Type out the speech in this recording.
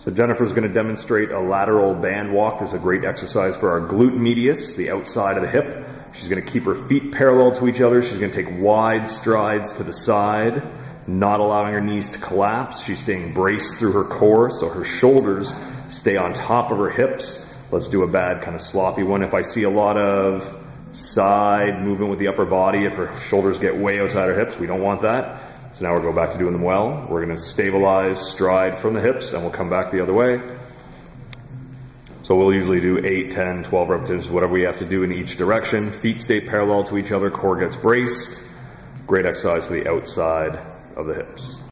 So Jennifer's going to demonstrate a lateral band walk. This is a great exercise for our glute medius, the outside of the hip. She's going to keep her feet parallel to each other. She's going to take wide strides to the side, not allowing her knees to collapse. She's staying braced through her core, so her shoulders stay on top of her hips. Let's do a bad kind of sloppy one. If I see a lot of side movement with the upper body, if her shoulders get way outside her hips, we don't want that. So now we'll go back to doing them well. We're going to stabilize stride from the hips and we'll come back the other way. So we'll usually do 8, 10, 12 repetitions, whatever we have to do in each direction. Feet stay parallel to each other, core gets braced. Great exercise for the outside of the hips.